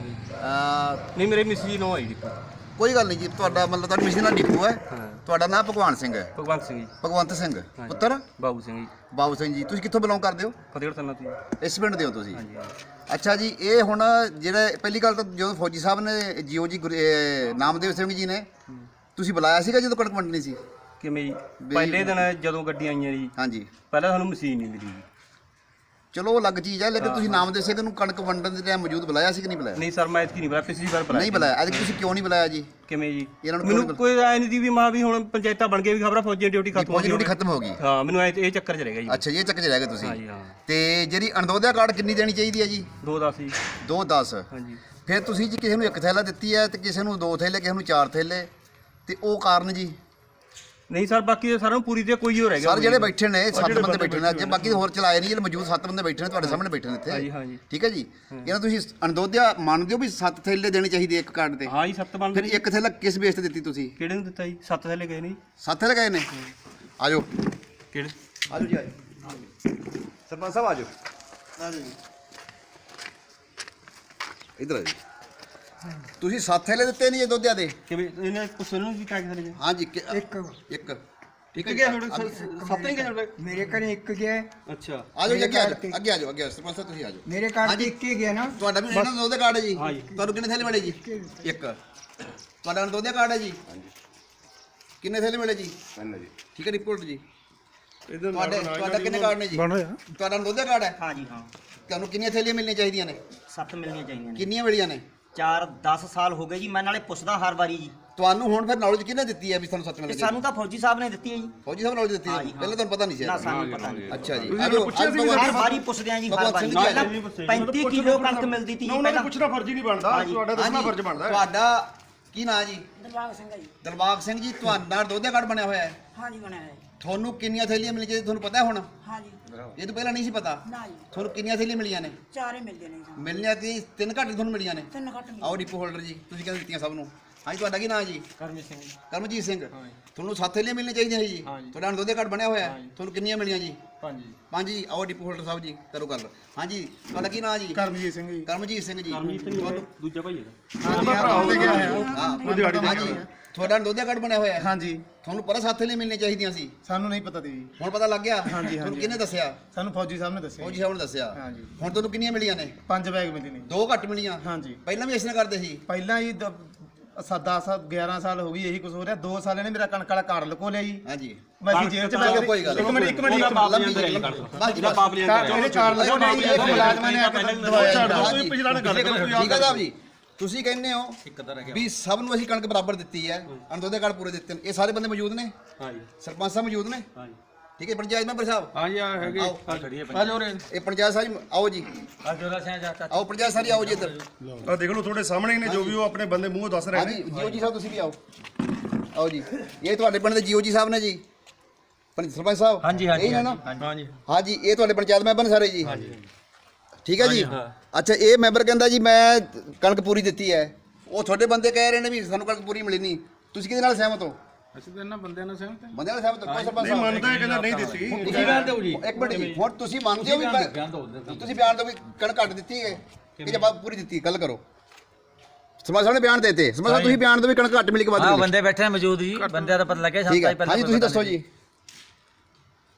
ਅਹ ਨਹੀਂ ਮੇਰੇ ਮਿਸ ਜੀ ਨੋ ਆਈ ਡਿਪੂ ਕੋਈ ਗੱਲ ਨਹੀਂ ਜੀ ਤੁਹਾਡਾ ਮਤਲਬ ਤੁਹਾਡੀ ਮਿਸ਼ਨ ਦਾ ਡਿਪੂ ਹੈ। ਤੁਹਾਡਾ ਨਾਮ ਭਗਵਾਨ ਸਿੰਘ ਹੈ। ਭਗਵੰਤ ਸਿੰਘ ਜੀ। ਭਗਵੰਤ ਸਿੰਘ। ਪੁੱਤਰ? ਬਾਬੂ ਸਿੰਘ ਜੀ। ਬਾਬੂ ਸਿੰਘ ਜੀ ਤੁਸੀਂ ਕਿੱਥੋਂ ਬਿਲੋਂਗ ਕਰਦੇ ਹੋ? ਫਤਿਹਗੜ੍ਹ ਸੰਨਾ ਤੋਂ ਜੀ। ਇਸ ਪਿੰਡ ਦੇ ਹੋ ਤੁਸੀਂ? ਹਾਂਜੀ ਹਾਂਜੀ। ਅੱਛਾ ਜੀ ਇਹ ਹੁਣ ਜਿਹੜੇ ਪਹਿਲੀ ਗੱਲ ਤਾਂ ਜਦੋਂ ਫੌਜੀ ਸਾਹਿਬ ਨੇ ਜੀਓ ਜੀ ਗੁਰ- ਇਹ ਨਾਮਦੇਵ ਸਿੰਘ ਜੀ ਨੇ ਤੁਸੀਂ ਬੁਲਾਇਆ ਸੀਗਾ ਜਦੋਂ ਕਣਕ ਵੰਡਣੀ ਸੀ? ਕਿਵੇਂ ਜੀ? ਪਹਿਲੇ ਦਿਨ ਜਦੋਂ ਗੱਡੀਆਂ ਆਈਆਂ ਜੀ। ਹਾਂਜੀ। ਪਹਿਲਾਂ ਸਾਨੂੰ ਮਸ਼ੀਨ ਨਹੀਂ ਮਿਲੀ ਜੀ। ਚਲੋ ਉਹ ਅਲੱਗ ਚੀਜ਼ ਹੈ ਲੇਕਿਨ ਤੁਸੀਂ ਨਾਮਦੇਵ ਸਿੰਘ ਨੂੰ ਕਣਕ ਵੰਡਣ ਦੇ ਟਾਈਮ ਮੌਜੂਦ ਬੁਲਾਇਆ ਸੀ ਕਿ ਨਹੀਂ ਬੁਲਾਇਆ? ਨਹੀਂ ਸਰ ਮੈਂ ਇਤਕੀ ਨਹੀਂ ਬੁਲਾਇਆ ਪਿਛਲੀ ਵਾਰ ਬੁਲਾਇਆ ਨਹੀਂ ਬੁਲਾਇਆ ਅੱਜ ਤੁਸੀਂ ਕਿਉਂ ਨਹੀਂ ਬੁਲਾਇਆ ਜੀ? ਕਿਵੇਂ ਜੀ? ਇਹਨਾਂ ਨੂੰ ਮੈਨੂੰ ਕੋਈ ਐ ਨਹੀਂ ਦੀ ਵੀ ਮਾਂ ਵੀ ਹੁਣ ਪੰਚਾਇਤਾਂ ਬਣ ਗਏ ਵੀ ਖਬਰਾਂ ਫੌਜੀ ਡਿਊਟੀ ਖਤਮ ਹੋ ਗਈ ਡਿਊਟੀ ਖਤਮ ਹੋ ਗਈ। ਹਾਂ ਮੈਨੂੰ ਐ ਇਹ ਚੱਕਰ ਚ ਰਹਿ ਗਿਆ ਜੀ। ਅੱਛਾ ਇਹ ਚੱਕ 'ਚ ਰਹਿ ਗਏ ਤੁਸੀਂ। ਤੇ ਜਿਹੜੀ ਅਣਦੋਦਿਆ ਕਾਰਡ ਕਿੰਨੀ ਦੇਣੀ ਚਾਹੀਦੀ ਹੈ ਜੀ? ਦੋ ਦਸ ਜੀ। 2 10 ਹਾਂਜੀ ਫਿਰ ਤੁਸੀਂ ਜੀ ਕਿਸੇ ਨੂੰ ਇੱਕ ਥੈਲਾ ਦਿੱਤੀ ਹੈ ਤੇ ਕਿਸੇ ਨੂੰ ਦੋ ਥੈਲੇ ਕਿਸੇ ਨੂੰ ਚਾਰ ਥੈਲੇ ਤੇ ਉਹ ਕਾਰਨ ਜੀ? ਨਹੀਂ ਸਰ ਬਾਕੀ ਸਾਰਿਆਂ ਨੂੰ ਪੂਰੀ ਤੇ ਕੋਈ ਹੋ ਰਹਿ ਗਿਆ ਸਰ ਜਿਹੜੇ ਬੈਠੇ ਨੇ ਸੱਤ ਬੰਦੇ ਬੈਠੇ ਨੇ ਅੱਜ ਬਾਕੀ ਹੋਰ ਚਲਾਏ ਨਹੀਂ ਜਿਹੜੇ ਮੌਜੂਦ ਸੱਤ ਬੰਦੇ ਬੈਠੇ ਨੇ ਤੁਹਾਡੇ ਸਾਹਮਣੇ ਬੈਠੇ ਨੇ ਹਾਂਜੀ ਇੱਥੇ। ਹਾਂਜੀ ਠੀਕ ਹੈ ਜੀ? ਇਹਨਾਂ ਤੁਸੀਂ ਅਣਦੋਦਿਆ ਮੰਨਦੇ ਹੋ ਵੀ ਸੱਤ ਥੈਲੇ ਦੇਣੇ ਚਾਹੀਦੇ ਇੱਕ ਕਾਰਡ ਤੇ। ਹਾਂ ਜੀ ਸੱਤ ਬਣ ਫਿਰ ਇੱਕ ਥੈਲਾ ਕਿਸ ਬੇਸ ਤੇ ਦਿੱਤੀ ਤੁਸੀਂ? ਕਿਹੜੇ ਨੂੰ ਦਿੱਤਾ ਜੀ? ਸੱਤ ਥੈਲੇ ਗਏ ਨਹੀਂ ਸੱਤ ਥੈਲੇ ਗਏ ਨੇ? ਆਜੋ। ਕਿਹੜੇ? ਆਜੋ ਜੀ ਆਜੋ। ਸਰਪੰਚ ਸਾਹਿਬ ਆਜੋ। ਇਧਰ ਆਜੋ। ਤੁਸੀਂ ਸੱਤ ਥੈਲੇ ਦਿੱਤੇ ਨਹੀਂ ਇਹ ਦੋਧਿਆ ਦੇ ਕਿਵੇਂ? ਇਹਨੇ ਪੁੱਛਣ ਨੂੰ ਵੀ ਕਾਗਜ਼ ਥੈਲੇ ਹਾਂਜੀ ਕਿ- ਇੱਕ। ਇੱਕ। ਠੀਕ ਹੈ ਇੱਕ ਜੀ ਗਿਆ ਤੁਹਾਡੇ ਸੱਤ ਨਹੀਂ ਗਏ ਮੇਰੇ ਘਰ ਇੱਕ ਗਿਆ। ਹੈ, ਅੱਛਾ ਆਜੋ ਜੀ ਅੱਗੇ ਆਜੋ ਅੱਗੇ ਆਜੋ ਅੱਗੇ ਆਜੋ ਸਰਪੰਚ ਸਾਹਿਬ ਤੁਸੀਂ ਆਜੋ ਮੇਰੇ ਘਰ ਹਾਂਜੀ। ਤੇ ਇੱਕ ਹੀ ਗਿਆ ਨਾ। ਤੁਹਾਡਾ ਵੀ ਇਹਨਾਂ ਦਾ ਉਹਦੇ ਕਾਰਡ ਹੈ ਜੀ। ਹਾਂ ਜੀ। ਤੁਹਾਨੂੰ ਕਿੰਨੇ ਥੈਲੇ ਮਿਲੇ ਜੀ? ਇੱਕ ਤੁਹਾਡਾ ਨਾਲ ਦੋਦੇ ਕਾਰਡ ਹੈ ਜੀ? ਕਿੰਨੇ ਥੈਲੇ ਮਿਲੇ ਜੀ? ਠੀਕ ਹੈ ਰਿਪੋਰਟ ਜੀ। ਤੁਹਾਡੇ ਤੁਹਾਡਾ ਕਿੰਨੇ ਕਾਰਡ ਨੇ ਜੀ? ਤੁਹਾਡਾ ਦੋਦੇ ਕਾਰਡ ਹੈ? ਹਾਂ ਜੀ ਹਾਂ। ਤੁਹਾਨੂੰ ਕਿੰਨੀਆਂ ਥੈਲੀਆਂ ਮਿਲਣੀਆਂ ਚਾਹੀਦੀਆਂ ਨੇ? ਸੱਤ ਮਿਲਣੀਆਂ ਚਾਹੀਦੀਆਂ ਨੇ। ਕਿੰਨੀਆਂ ਮਿਲੀਆਂ ਨੇ? 4 10 ਸਾਲ ਹੋ ਗਏ ਜੀ ਮੈਂ ਨਾਲੇ ਪੁੱਛਦਾ ਹਰ ਵਾਰੀ ਜੀ। ਤੁਹਾਨੂੰ ਹੁਣ ਫਿਰ ਨੌਲੇਜ ਕਿਹਨੇ ਦਿੱਤੀ ਹੈ ਵੀ ਤੁਹਾਨੂੰ ਸੱਤ ਤੇ ਮਿਲਣਗੇ ਸਾਨੂੰ ਤਾਂ ਫੌਜੀ ਸਾਹਿਬ ਨੇ ਦਿੱਤੀ ਹੈ ਜੀ। ਫੌਜੀ ਸਾਹਿਬ ਨੌਲੇਜ ਦਿੱਤੀ ਹਾਂ? ਹੈ ਜੀ, ਹਾਂ। ਪਹਿਲਾਂ ਤੁਹਾਨੂੰ ਪਤਾ ਨਹੀਂ ਸੀ ਨਾ ਸਾਨੂੰ ਪਤਾ ਨਹੀਂ। ਅੱਛਾ ਜੀ। ਆਜੋ ਆਜੋ ਹਰ ਵਾਰੀ ਪੁੱਛਦੇ ਆ ਜੀ ਹਰ ਵਾਰੀ। ਜੀ ਪਹਿਲਾਂ 35 ਕਿਲੋ ਕਣਕ ਮਿਲਦੀ ਸੀ ਜੀ ਪਹਿਲਾਂ। ਪੁੱਛਣਾ ਫਰਜ਼ ਹੀ ਨਹੀਂ ਬਣਦਾ ਹਾਂਜੀ। ਤੁਹਾਡਾ ਦੱਸਣਾ ਹਾਂਜੀ, ਫਰਜ਼ ਬਣਦਾ ਹੈ। ਤੁਹਾਡਾ ਕੀ ਨਾਂ ਜੀ? ਦਰਬਾਰ ਸਿੰਘ ਜੀ। ਦਲਬਾਗ ਸਿੰਘ ਜੀ ਤੁਹਾਡਾ ਦੋਦੇ ਕਾਰਡ ਬਣਿਆ ਹੋਇਆ ਹੈ। ਹਾਂਜੀ ਬਣਾਇਆ ਹੈ। ਤੁਹਾਨੂੰ ਕਿੰਨੀਆਂ ਥੈਲੀਆਂ ਮਿਲਣੀਆਂ ਚਾਹੀਦੀਆਂ ਤੁਹਾਨੂੰ ਪਤਾ ਹੈ ਹੁਣ? ਹਾਂਜੀ। ਇਹ ਤੋਂ ਪਹਿਲਾਂ ਨਹੀਂ ਸੀ ਪਤਾ? ਨਾ ਜੀ। ਤੁਹਾਨੂੰ ਕਿੰਨੀਆਂ ਥੈਲੀਆਂ ਮਿਲੀਆਂ ਨੇ? ਚਾਰੇ ਮਿਲਦੇ ਨੇ ਸਾਨੂੰ ਮਿਲਣੀਆਂ ਤੀ ਤਿੰਨ ਘੱਟ ਤੁਹਾਨੂੰ ਮਿਲੀਆਂ ਨੇ? ਤਿੰਨ ਘੱਟ ਮਿਲ ਆਓ ਡਿਪੋ ਹੋਲਡਰ ਜੀ ਤੁਸੀਂ ਕਹਿੰਦੇ ਦਿੱਤੀਆਂ ਸਭ ਨੂੰ। ਹਾਂਜੀ ਤੁਹਾਡਾ ਕੀ ਨਾਮ ਜੀ? ਕਰਮਜੀਤ ਸਿੰਘ ਕਰਮਜੀਤ ਸਿੰਘ। ਤੁਹਾਨੂੰ ਸੱਤ ਥੈਲੀਆਂ ਮਿਲਣੀਆਂ ਚਾਹੀਦੀਆਂ ਸੀ ਜੀ? ਤੁਹਾਡਾ ਅਣਦੋਦੇ ਕਾਰਡ ਬਣਿਆ ਹੋਇਆ ਹੈ। ਤੁਹਾਨੂੰ ਕਿੰਨੀਆਂ ਮਿਲੀਆਂ ਜੀ? ਹਾਂਜੀ ਪੰਜ ਜੀ। ਆਓ ਡਿਪੋ ਹੋਲਡਰ ਸਾਹਿਬ ਜੀ ਕਰੋ ਗੱਲ। ਹਾਂਜੀ ਤੁਹਾਡਾ ਕੀ ਨਾਮ ਜੀ? ਕਰਮਜੀਤ ਸਿੰਘ ਜੀ। ਕਰਮਜੀਤ ਸਿੰਘ ਜੀ। ਕਰਮਜੀਤ ਸਿੰਘ ਤੁਹਾਨੂੰ ਦੂਜਾ ਭਾਈ ਆ ਭਰਾ ਗਿਆ ਹੈ ਹਾਂ ਦੇ ਹਾਂਜੀ। ਤੁਹਾਡਾ ਅਣਦੋਦੇ ਕਾਰਡ ਬਣਿਆ ਹੋਇਆ ਹੈ। ਹਾਂਜੀ। ਤੁਹਾਨੂੰ ਪਤਾ ਸੱਤ ਥੈਲੀਆਂ ਮਿਲਣੀਆਂ ਚਾਹੀਦੀਆਂ ਸੀ? ਸਾਨੂੰ ਨਹੀਂ ਪਤਾ ਤੀ। ਜੀ ਹੁਣ ਪਤਾ ਲੱਗ ਗਿਆ? ਹਾਂਜੀ, ਤੁਹਾਨੂੰ ਹਾਂਜੀ। ਕਿਹਨੇ ਦੱਸਿਆ? ਸਾਨੂੰ ਫੌਜੀ ਸਾਹਿਬ ਨੇ ਦੱਸਿਆ ਫੌਜੀ ਜੀ। ਸਾਹਿਬ ਨੇ ਦੱਸਿਆ। ਹਾਂਜੀ। ਹੁਣ ਤੁਹਾਨੂੰ ਕਿੰਨੀਆਂ ਮਿਲੀਆਂ ਨੇ? ਪੰਜ ਬੈਗ ਮਿਲੇ ਨੇ। ਦੋ ਘੱਟ ਮਿਲੀਆਂ? ਹਾਂਜੀ। ਪਹਿਲਾਂ ਵੀ ਇਸ ਨੇ ਕਰਦੇ ਸੀ? ਪਹਿਲਾਂ ਹੀ 10 ਸਾਲ 11 ਸਾਲ ਹੋ ਗਈ ਇਹੀ ਕੁਝ ਹੋ। ਰਿਹਾ 2 ਸਾਲ ਇਹਨੇ ਮੇਰਾ ਕਣਕ ਵਾਲਾ ਕਾਰਡ ਲਕੋ ਲਿਆ ਜੀ। ਹਾਂਜੀ। ਮੈਂ ਵੀ ਜੇਲ੍ਹ ਚ ਬੈ ਚਲੋ ਕੋਈ ਗੱਲ ਇੱਕ ਮਿੰਟ ਇੱਕ ਮਿੰਟ। ਇੱਕ ਬਾਪ ਮਿੰਟ ਲਿਆਂਦਾ ਰਹੀ ਕਣਕ ਬਸ ਜੀ, ਬਸ। ਕਾਰਡ ਲਕੋ ਲਿਆ ਜੀ। ਇੱਕ ਮੁਲਾਜ਼ਮਾਂ ਨੇ ਆ ਕੇ ਦਵਾਇਆ ਜੀ। ਤੁਸੀਂ ਪਿਛਲਾ ਨਾ ਗੱਲ ਕਰੋ ਕੋਈ ਠੀਕ ਹੈ ਸਾਹਿਬ ਜੀ। ਤੁਸੀਂ ਕਹਿੰਦੇ ਹੋ ਵੀ ਸਭ ਨੂੰ ਅਸੀਂ ਕਣਕ ਬਰਾਬਰ ਦਿੱਤੀ ਹੈ ਅਣਦੋਦੇ ਕਾਰਡ ਪੂਰੇ ਦਿੱਤੇ ਨੇ। ਇਹ ਸਾਰੇ ਬੰਦੇ ਮੌਜੂਦ ਨੇ? ਹਾਂਜੀ। ਸਰਪੰਚ ਸਾਹਿਬ ਮੌਜੂਦ ਨੇ? ਹਾਂਜੀ। ਠੀਕ ਹੈ ਪੰਚਾਇਤ ਮੈਂਬਰ ਸਾਹਿਬ? ਹਾਂਜੀ ਆ ਹੈਗੇ। ਆਓ। ਆ ਖੜੀ ਹੈ ਆ ਜਾਓ ਰੇ। ਇਹ ਪੰਚਾਇਤ ਸਾਹਿਬ ਜੀ, ਆਓ ਜੀ ਆਓ ਪੰਚਾਇਤ ਸਾਹਿਬ ਜੀ, ਆਓ ਜੀ ਇੱਧਰ। ਆ ਦੇਖ ਲਓ ਤੁਹਾਡੇ ਸਾਹਮਣੇ ਹੀ ਨੇ ਜੋ ਵੀ ਉਹ ਆਪਣੇ ਬੰਦੇ ਮੂੰਹੋਂ ਦੱਸ ਰਹੇ ਹਾਂਜੀ ਨੇ ਜੀਓ ਜੀ ਸਾਹਿਬ ਤੁਸੀਂ ਵੀ ਆਓ। ਆਓ ਜੀ। ਇਹ ਤੁਹਾਡੇ ਪਿੰਡ ਦੇ ਜੀਓ ਜੀ ਸਾਹਿਬ ਨੇ ਜੀ। ਪੰਚ ਸਰਪੰਚ ਸਾਹਿਬ। ਹਾਂਜੀ ਹਾਂਜੀ ਇਹ ਨਾ? ਹਾਂਜੀ ਹਾਂਜੀ। ਇਹ ਤੁਹਾਡੇ ਪੰਚਾਇਤ ਮੈਂਬਰ ਨੇ ਸਾਰੇ ਜੀ। ਠੀਕ ਹੈ ਜੀ? ਅੱਛਾ ਇਹ ਮੈਂਬਰ ਕਹਿੰਦਾ ਜੀ ਮੈਂ ਕਣਕ ਪੂਰੀ ਦਿੱਤੀ ਹੈ। ਉਹ ਤੁਹਾਡੇ ਬੰਦੇ ਕਹਿ ਰਹੇ ਨੇ ਵੀ ਸਾਨੂੰ ਕਣਕ ਪੂਰੀ ਮਿਲੀ ਨਹੀਂ। ਤੁਸੀਂ ਕਿਹਦੇ ਨਾਲ ਸਹਿਮਤ ਹੋ? ਅਸੀਂ ਤਾਂ ਇਹਨਾਂ ਬੰਦਿਆਂ ਨਾਲ ਸਹਿਮਤ ਹਾਂ। ਬੰਦੇ ਨਾਲ ਸਹਿਮਤ ਹੋ? ਕੋਈ ਸਰਪੰਚ ਨਹੀਂ ਮੰਨਦਾ ਇਹ ਕਹਿੰਦਾ ਨਹੀਂ ਦਿੱਤੀ। ਤੁਸੀਂ ਗੱਲ ਦਿਓ ਜੀ। ਇੱਕ ਮਿੰਟ ਜੀ ਹੁਣ ਤੁਸੀਂ ਮੰਨਦੇ ਹੋ ਵੀ ਤੁਸੀਂ ਬਿਆਨ ਦਿਓ ਵੀ ਕਣਕ ਘੱਟ ਦਿੱਤੀ ਹੈ। ਕਿ ਜਵਾਬ ਪੂਰੀ ਦਿੱਤੀ ਗੱਲ ਕਰੋ। ਸਮਾਜ ਸਾਹਿਬ ਨੇ ਬਿਆਨ ਦੇਤੇ। ਸਮਾਜ ਸਾਹਿਬ ਤੁਸੀਂ ਬਿਆਨ ਦਿਓ ਵੀ ਕਣਕ ਘੱਟ ਮਿਲੀ ਕਿ ਵੱਧ ਹਾਂ ਬੰਦੇ ਬੈਠੇ ਨੇ ਮੌਜੂਦ ਜੀ। ਬੰਦਿਆਂ ਦਾ ਪਤਾ ਲੱਗਿਆ ਹੈ। ਪਹਿਲਾਂ ਹਾਂਜੀ ਤੁਸੀਂ ਦੱਸੋ ਜੀ।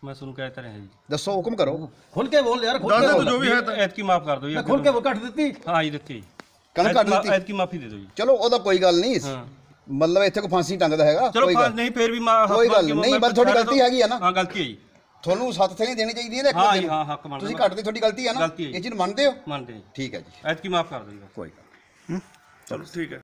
ਮੈਂ ਤੁਹਾਨੂੰ ਕਹਿ ਤਾ ਰਿਹਾ ਜੀ। ਦੱਸੋ ਹੁਕਮ ਕਰੋ। ਖੁੱਲ ਕੇ ਬੋਲ ਯਾਰ ਦੇ ਤੂੰ ਜੋ ਵੀ ਹੈ ਤਾਂ ਐਤਕੀ ਮਾਫ ਕਰ ਦਿਓ ਜੀ ਖੁੱਲ ਕੇ ਉਹ ਕੱਟ ਦਿੱਤੀ। ਹਾਂ ਜੀ ਦਿੱਤੀ। ਕਣਕ ਘੱਟ ਦਿੱਤੀ। ਐਤਕੀ ਮਾਫੀ ਦੇ ਦਿਓ ਜੀ। ਚਲੋ ਉਹਦਾ ਕੋਈ ਗੱਲ ਨਹੀਂ। ਹਾਂ। ਮਤਲਬ ਇੱਥੇ ਕੋਈ ਫਾਂਸੀ ਟੰਗਦਾ ਹੈਗਾ ਚਲੋ ਕੋਈ ਫਾ- ਗੱਲ। ਨਹੀਂ ਫੇਰ ਵੀ ਮੈਂ ਕੋਈ ਗੱਲ ਨਹੀਂ, ਪਰ ਤੁਹਾਡੀ ਗਲਤੀ ਹੈਗੀ ਆ ਨਾ। ਹਾਂ ਗਲਤੀ ਹੈ ਜੀ। ਤੁਹਾਨੂੰ ਸੱਤ ਥੈਲੀਆਂ ਦੇਣੀ ਚਾਹੀਦੀਆਂ ਨੇ ਇੱਕ ਹਾਂ ਬੰਦੇ ਜੀ, ਨੂੰ। ਹਾਂ, ਹੱਕ ਬਣਦਾ ਤੁਸੀਂ ਨਾ। ਘੱਟ ਦੀ ਤੁਹਾਡੀ ਗਲਤੀ ਹੈ ਨਾ। ਗਲਤੀ ਹੈ। ਇਹ ਚੀਜ਼ ਮੰਨਦੇ ਹੋ? ਮੰਨਦੇ ਹਾਂ ਜੀ। ਠੀਕ ਹੈ ਜੀ। ਐਤਕੀ ਮਾਫ ਕਰ ਦਿਓ ਕੋਈ ਗੱਲ। ਚਲੋ ਠੀਕ ਹੈ।